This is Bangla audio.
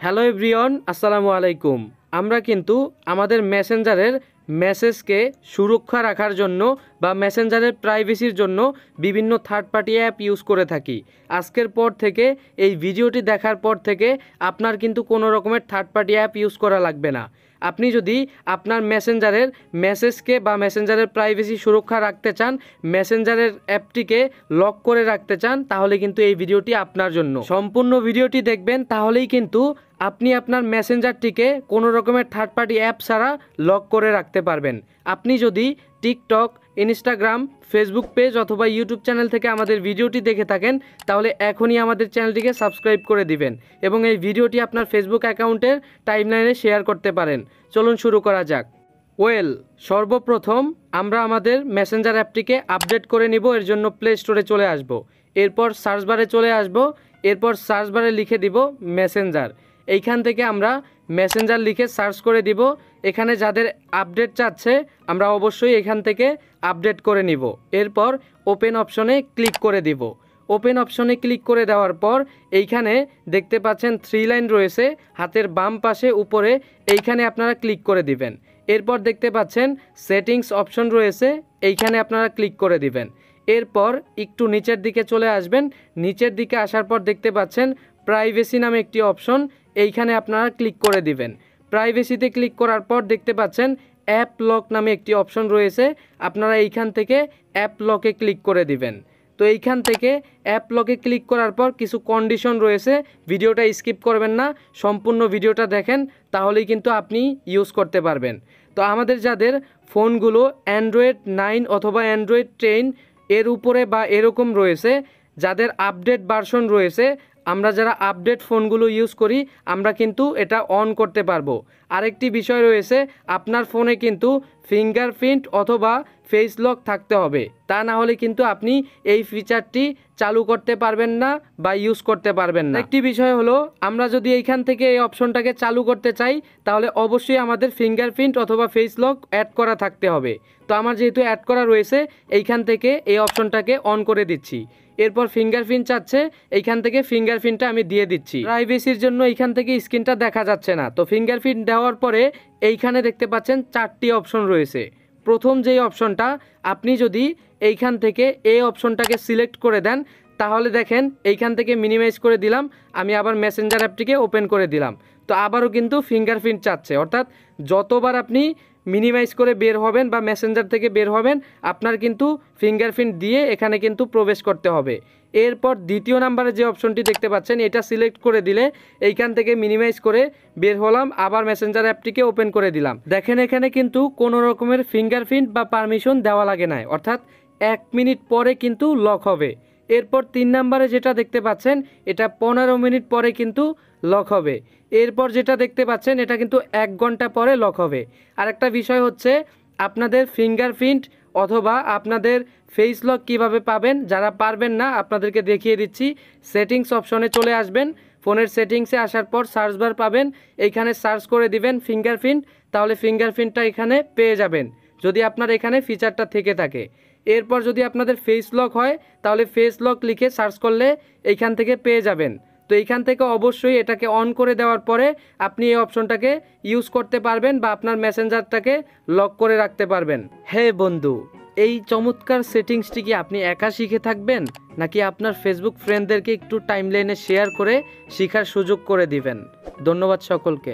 হ্যালো এভরিওয়ান, আসসালামু আলাইকুম। আমরা কিন্তু আমাদের মেসেঞ্জারের মেসেজকে সুরক্ষা রাখার জন্য বা মেসেঞ্জারের প্রাইভেসির জন্য বিভিন্ন থার্ড পার্টি অ্যাপ ইউজ করে থাকি। আজকের পর থেকে, এই ভিডিওটি দেখার পর থেকে আপনার কিন্তু কোনো রকমের থার্ড পার্টি অ্যাপ ইউজ করা লাগবে না। আপনি যদি আপনার মেসেঞ্জারের মেসেজকে বা মেসেঞ্জারের প্রাইভেসি সুরক্ষা রাখতে চান মেসেঞ্জারের অ্যাপটিকে লক করে রাখতে চান, তাহলে কিন্তু এই ভিডিওটি আপনার জন্য। সম্পূর্ণ ভিডিওটি দেখবেন, তাহলেই কিন্তু আপনি আপনার মেসেঞ্জারটিকে কোনো রকমের থার্ড পার্টি অ্যাপ ছাড়া লক করে রাখতে পারবেন। আপনি যদি টিকটক ইনস্টাগ্রাম, ফেসবুক পেজ অথবা ইউটিউব চ্যানেল থেকে আমাদের ভিডিওটি দেখে থাকেন, তাহলে এখনই আমাদের চ্যানেলটিকে সাবস্ক্রাইব করে দিবেন এবং এই ভিডিওটি আপনার ফেসবুক অ্যাকাউন্টের টাইমলাইনে শেয়ার করতে পারেন। চলুন শুরু করা যাক। ওয়েল, সর্বপ্রথম আমরা আমাদের মেসেঞ্জার অ্যাপটিকে আপডেট করে নিব, এর জন্য প্লে স্টোরে চলে আসব। এরপর সার্চ বারে চলে আসব, এরপর সার্চ বারে লিখে দিব মেসেঞ্জার। এইখান থেকে আমরা মেসেঞ্জার লিখে সার্চ করে দিব। এখানে যাদের আপডেট চাচ্ছে, আমরা অবশ্যই এখান থেকে আপডেট করে নিব। এরপর ওপেন অপশনে ক্লিক করে দিব। ওপেন অপশনে ক্লিক করে দেওয়ার পর এইখানে দেখতে পাচ্ছেন থ্রি লাইন রয়েছে, হাতের বাম পাশে উপরে এইখানে আপনারা ক্লিক করে দিবেন। এরপর দেখতে পাচ্ছেন সেটিংস অপশন রয়েছে, এইখানে আপনারা ক্লিক করে দিবেন। এরপর একটু নিচের দিকে চলে আসবেন। নিচের দিকে আসার পর দেখতে পাচ্ছেন প্রাইভেসি নামে একটি অপশন এইখানে আপনারা ক্লিক করে দিবেন। প্রাইভেসিতে ক্লিক করার পর দেখতে পাচ্ছেন অ্যাপ লক নামে একটি অপশন রয়েছে। আপনারা এইখান থেকে অ্যাপ লকে ক্লিক করে দিবেন। তো এইখান থেকে অ্যাপ লকে ক্লিক করার পর কিছু কন্ডিশন রয়েছে। ভিডিওটা স্কিপ করবেন না, সম্পূর্ণ ভিডিওটা দেখেন, তাহলেই কিন্তু আপনি ইউজ করতে পারবেন। তো আমাদের যাদের ফোনগুলো অ্যান্ড্রয়েড নাইন অথবা অ্যান্ড্রয়েড টেন এর উপরে বা এরকম রয়েছে, যাদের আপডেট ভার্সন রয়েছে আমরা যারা আপডেট ফোনগুলো ইউজ করি, আমরা কিন্তু এটা অন করতে পারব। আরেকটি বিষয় রয়েছে, আপনার ফোনে কিন্তু ফিঙ্গারপ্রিন্ট অথবা ফেস লক থাকতে হবে। তা না হলে কিন্তু আপনি এই ফিচারটি চালু করতে পারবেন না বা ইউজ করতে পারবেন না। একটি বিষয় হলো, আমরা যদি এইখান থেকে এই অপশনটাকে চালু করতে চাই, তাহলে অবশ্যই আমাদের ফিঙ্গারপ্রিন্ট অথবা ফেস লক অ্যাড করা থাকতে হবে। তো আমার যেহেতু অ্যাড করা রয়েছে, এইখান থেকে এই অপশনটাকে অন করে দিচ্ছি। এরপর ফিঙ্গারপ্রিন্ট চাচ্ছে, এইখান থেকে ফিঙ্গারপ্রিন্টটা আমি দিয়ে দিচ্ছি। প্রাইভেসির জন্য এইখান থেকে স্ক্রিনটা দেখা যাচ্ছে না। তো ফিঙ্গারপ্রিন্ট দেওয়ার পরে এইখানে দেখতে পাচ্ছেন চারটি অপশন রয়েছে। প্রথম যেই অপশনটা, আপনি যদি এইখান থেকে এই অপশনটাকে সিলেক্ট করে দেন, তাহলে দেখেন এইখান থেকে মিনিমাইজ করে দিলাম, আমি আবার মেসেঞ্জার অ্যাপটিকে ওপেন করে দিলাম। তো আবারও কিন্তু ফিঙ্গারপ্রিন্ট চাচ্ছে, অর্থাৎ যতবার আপনি মিনিমাইজ করে বের হবেন বা মেসেঞ্জার থেকে বের হবেন, আপনার কিন্তু ফিঙ্গারপ্রিন্ট দিয়ে এখানে কিন্তু প্রবেশ করতে হবে। এরপর দ্বিতীয় নাম্বারে যে অপশনটি দেখতে পাচ্ছেন, এটা সিলেক্ট করে দিলে এইখান থেকে মিনিমাইজ করে বের হলাম, আবার মেসেঞ্জার অ্যাপটিকে ওপেন করে দিলাম। দেখেন এখানে কিন্তু কোনো রকমের ফিঙ্গারপ্রিন্ট বা পারমিশন দেওয়া লাগে না অর্থাৎ এক মিনিট পরে কিন্তু লক হবে। এরপর তিন নাম্বারে যেটা দেখতে পাচ্ছেন, এটা পনেরো মিনিট পরে কিন্তু লক হবে। এরপর যেটা দেখতে পাচ্ছেন, এটা কিন্তু এক ঘণ্টা পরে লক হবে। আর একটা বিষয় হচ্ছে, আপনাদের ফিঙ্গারপ্রিন্ট অথবা আপনাদের ফেস লক কীভাবে পাবেন, যারা পারবেন না, আপনাদেরকে দেখিয়ে দিচ্ছি। সেটিংস অপশনে চলে আসবেন। ফোনের সেটিংসে আসার পর সার্চ বার পাবেন। এইখানে সার্চ করে দিবেন ফিঙ্গারপ্রিন্ট তাহলে ফিঙ্গারপ্রিন্টটা এখানে পেয়ে যাবেন। যদি আপনার এখানে ফিচারটা থেকে থাকে। এরপর যদি আপনাদের ফেস লক হয়, তাহলে ফেস লক লিখে সার্চ করলে এইখান থেকে পেয়ে যাবেন। তো এইখান থেকে অবশ্যই এটাকে অন করে দেওয়ার পরে আপনি এই অপশনটাকে ইউজ করতে পারবেন বা আপনার মেসেঞ্জারটাকে লক করে রাখতে পারবেন। হে বন্ধু, এই চমৎকার সেটিংসটি কি আপনি একা শিখে থাকবেন? নাকি আপনার ফেসবুক ফ্রেন্ডদেরকে একটু টাইমলাইনে শেয়ার করে শেখার সুযোগ করে দিবেন? ধন্যবাদ সকলকে।